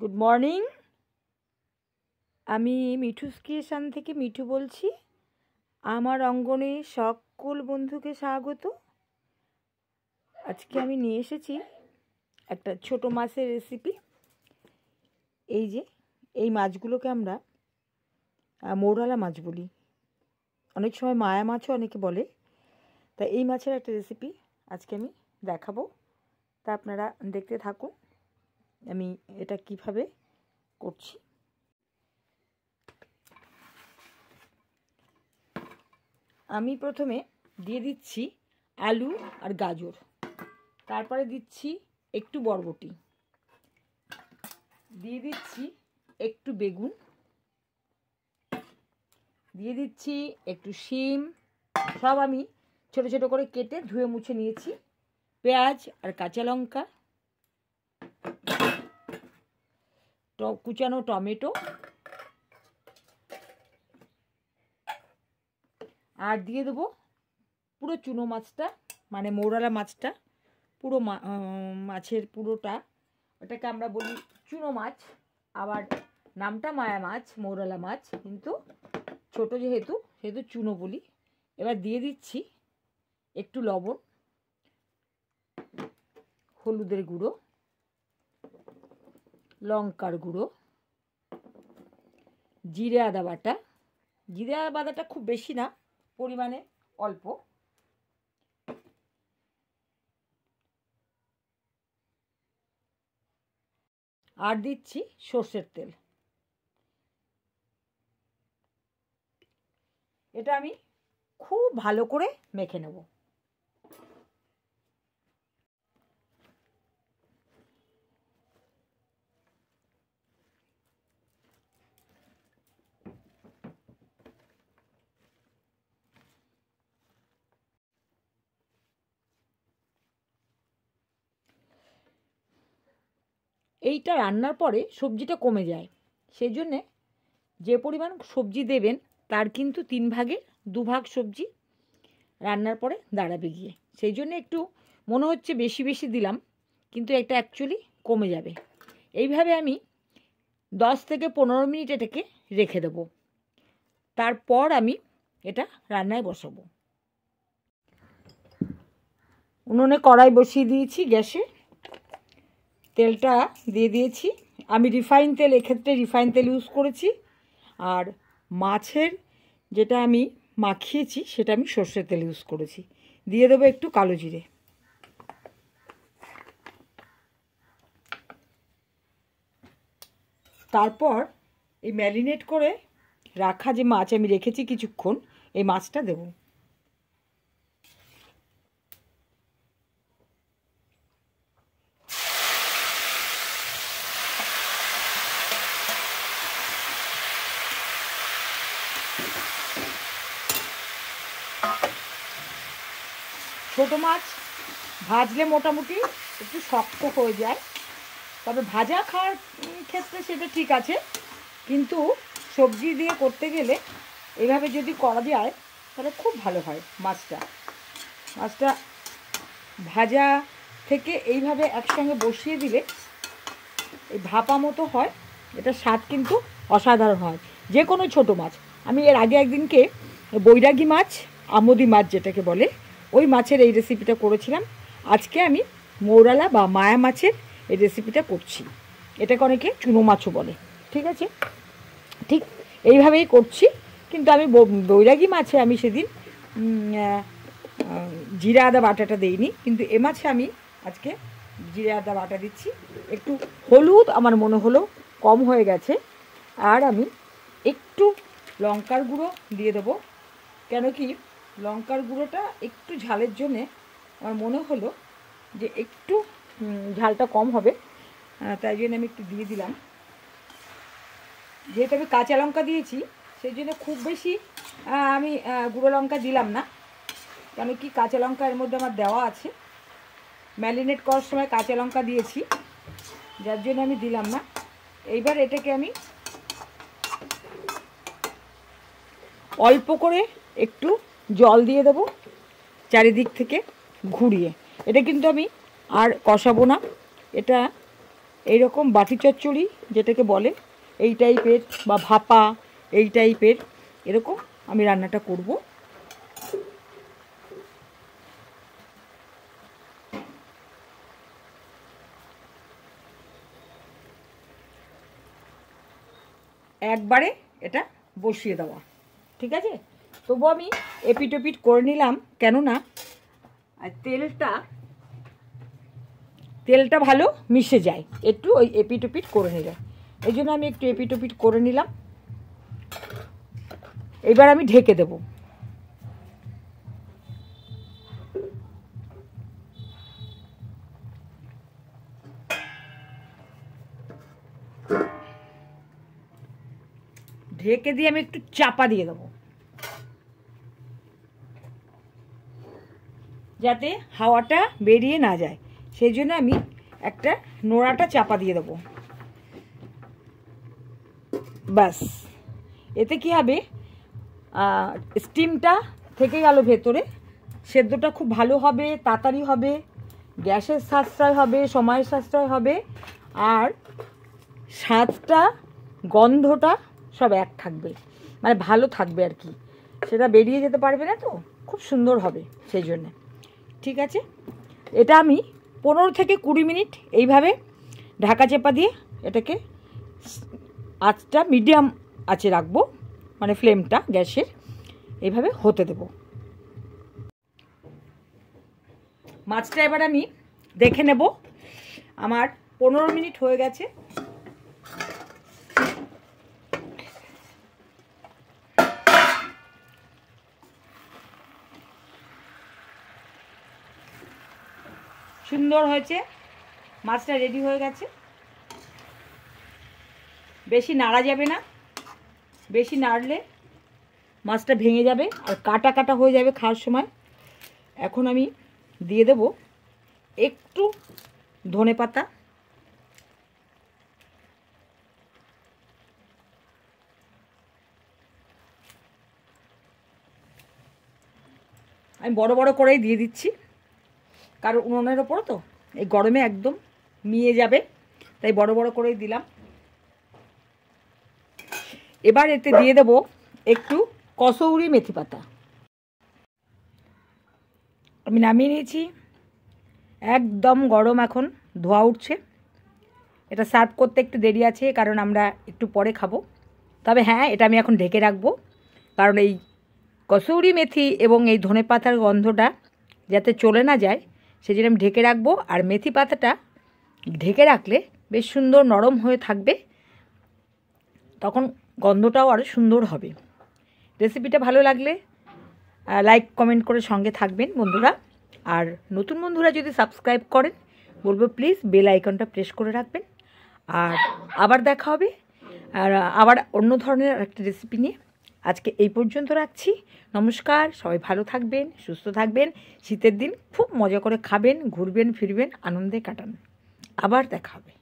Good morning আমি Mithu's creation থেকে মিঠু বলছি। আমার অঙ্গনে সকল বন্ধুকে স্বাগত। আজকে আমি নিয়ে এসেছি একটা ছোট মাছের রেসিপি এই যে, এই মাছগুলোকে আমরা মৌরালা মাছ বলি। অনেক সময় মায়া মাছও অনেকে বলে। তা এই মাছের একটা রেসিপি আজকে আমি দেখাবো। তা আপনারা দেখতে থাকুন। আমি এটা কীভাবে করছি? আমি প্রথমে দিয়ে দিচ্ছি আলু আর গাজর। তারপরে দিচ্ছি একটু বরবটি। দিয়ে দিচ্ছি একটু বেগুন। দিয়ে দিচ্ছি একটু শিম। সব আমি ছোট ছোট করে কেটে ধুয়ে মুছে নিয়েছি। পেঁয়াজ আর কাঁচা লঙ্কা। কুচানো টমেটো। আর দিয়ে দেবো পুরো চুনো মাছটা মানে মৌরালা মাছটা, পুরো মাছের পুরোটা। ওটাকে আমরা বলি চুনো মাছ, আবার নামটা মায়া মাছ, মৌরালা মাছ, কিন্তু ছোট যেহেতু, সেহেতু চুনো বলি। এবার দিয়ে দিচ্ছি একটু লবণ, হলুদের গুঁড়ো। লঙ্কার গুঁড়ো, জিরে আদা বাটা। জিরে আদা বাটাটা খুব বেশি না, পরিমাণে অল্প। আর দিচ্ছি সর্ষের তেল। এটা আমি খুব ভালো করে মেখে নেব। এইটা রান্নার পরে সবজিটা কমে যায়। সেই জন্যে যে পরিমাণ সবজি দেবেন, তার কিন্তু তিন ভাগ সবজি রান্নার পরে দাঁড়াবে গিয়ে। সেই জন্য একটু মনে হচ্ছে বেশি বেশি দিলাম, কিন্তু এটা অ্যাকচুয়ালি কমে যাবে। এইভাবে আমি দশ থেকে পনেরো মিনিট এটাকে রেখে দেবো। তারপর আমি এটা রান্নায় বসাবো। উনুনে কড়াই বসিয়ে দিয়েছি গ্যাসে। তেলটা দিয়ে দিয়েছি। আমি রিফাইন তেল, এক্ষেত্রে রিফাইন তেল ইউজ করেছি। আর মাছের যেটা আমি মাখিয়েছি, সেটা আমি সর্ষের তেল ইউজ করেছি। দিয়ে দেবো একটু কালো জিরে। তারপর এই ম্যারিনেট করে রাখা যে মাছ আমি রেখেছি কিছুক্ষণ, এই মাছটা দেবো। ছোটো মাছ ভাজলে মোটামুটি একটু শক্ত হয়ে যায়। তবে ভাজা খাওয়ার ক্ষেত্রে সেটা ঠিক আছে, কিন্তু সবজি দিয়ে করতে গেলে এভাবে যদি করা যায়, তাহলে খুব ভালো হয় মাছটা। মাছটা ভাজা থেকে এইভাবে একসঙ্গে বসিয়ে দিলে এই ভাপা মতো হয়, এটা স্বাদ কিন্তু অসাধারণ হয়। যে কোনো ছোটো মাছ। আমি এর আগে একদিনকে বৈরাগী মাছ, আমোদি মাছ যেটাকে বলে ওই মাছের এই রেসিপিটা করেছিলাম। আজকে আমি মৌরালা বা মায়া মাছের এই রেসিপিটা করছি। এটাকে অনেকে চুনো মাছও বলে, ঠিক আছে? ঠিক এইভাবেই করছি। কিন্তু আমি বৈরাগী মাছে আমি সেদিন জিরা, আদা, বাটাটা দেইনি। কিন্তু এ মাছে আমি আজকে জিরে, আদা, বাটা দিচ্ছি। একটু হলুদ আমার মনে হলো কম হয়ে গেছে। আর আমি একটু লঙ্কার গুঁড়ো দিয়ে দেবো। কেন কি লঙ্কার গুঁড়োটা একটু ঝালের জন্যে আমার মনে হলো যে একটু ঝালটা কম হবে তাই জন্য আমি একটু দিয়ে দিলাম। যেহেতু আমি কাঁচা লঙ্কা দিয়েছি, সেই জন্য খুব বেশি আমি গুঁড়ো লঙ্কা দিলাম না। কেন কি কাঁচা লঙ্কা এর মধ্যে আমার দেওয়া আছে? ম্যারিনেট করার সময় কাঁচা লঙ্কা দিয়েছি, যার জন্য আমি দিলাম না। এইবার এটাকে আমি অল্প করে একটু জল দিয়ে দেবো চারিদিক থেকে ঘুরিয়ে। এটা কিন্তু আমি আর কষাবো না। এটা এইরকম বাটি চচ্চড়ি যেটাকে বলে, এই টাইপের বা ভাপা, এই টাইপের এরকম আমি রান্নাটা করব। একবারে এটা বসিয়ে দেওয়া। ঠিক আছে? তবু আমি এপিট ওপিট করে নিলাম, কেননা তেলটা তেলটা ভালো মিশে যায়। একটু ওই এপিট ওপিট করে নিলাম। এই জন্য আমি একটু এপিট ওপিট করে নিলাম। এবার আমি ঢেকে দেব। ঢেকে দিয়ে আমি একটু চাপা দিয়ে দেবো। যাতে হাওয়াটা বেরিয়ে না যায়। সেই জন্য আমি একটা নোড়াটা চাপা দিয়ে দেবো। ব্যাস। এতে কি হবে? স্টিমটা থেকে গেল ভেতরে। সেদ্ধটা খুব ভালো হবে, তাড়াতাড়ি হবে, গ্যাসের সাশ্রয় হবে, সময়ের সাশ্রয় হবে। আর স্বাদটা, গন্ধটা সব এক থাকবে। মানে ভালো থাকবে আর কি। সেটা বেরিয়ে যেতে পারবে না তো? খুব সুন্দর হবে সেই জন্যে। ঠিক আছে? এটা আমি পনেরো থেকে কুড়ি মিনিট এইভাবে ঢাকা চেপা দিয়ে এটাকে আঁচটা মিডিয়াম আছে রাখব মানে ফ্লেমটা গ্যাসের, এইভাবে হতে দেব। মাছটা এবার আমি দেখে নেব। আমার পনেরো মিনিট হয়ে গেছে। সুন্দর হয়েছে। মাছটা রেডি হয়ে গেছে। বেশি নাড়া যাবে না। বেশি নাড়লে মাছটা ভেঙে যাবে আর কাটা কাটা হয়ে যাবে খাওয়ার সময়। এখন আমি দিয়ে দেব একটু ধনে পাতা। আমি বড় বড় করেই দিয়ে দিচ্ছি। কারণ উনুনের ওপর তো, এই গরমে একদম মিয়ে যাবে। তাই বড় বড় করেই দিলাম। এবার এতে দিয়ে দেব একটু কসৌরি মেথি পাতা। আমি নামিয়ে নিয়েছি। একদম গরম এখন, ধোয়া উঠছে। এটা সার্ভ করতে একটু দেরি আছে, কারণ আমরা একটু পরে খাব। তবে হ্যাঁ এটা আমি এখন ঢেকে রাখব। কারণ এই কসৌরি মেথি এবং এই ধনে পাতার গন্ধটা যাতে চলে না যায় সেই জন্য আমি ঢেকে রাখব আর মেথি পাতাটা ঢেকে রাখলে বেশ সুন্দর নরম হয়ে থাকবে, তখন গন্ধটাও আরও সুন্দর হবে। রেসিপিটা ভালো লাগলে লাইক কমেন্ট করে সঙ্গে থাকবেন বন্ধুরা। আর নতুন বন্ধুরা যদি সাবস্ক্রাইব করেন, বলব প্লিজ বেল আইকনটা প্রেস করে রাখবেন। আর আবার দেখা হবে, আর আবার অন্য ধরনের একটা রেসিপি নিয়ে। আজকে এই পর্যন্ত রাখছি। নমস্কার, সবাই ভালো থাকবেন, সুস্থ থাকবেন, শীতের দিন খুব মজা করে খাবেন, ঘুরবেন, ফিরবেন, আনন্দে কাটান। আবার দেখা হবে।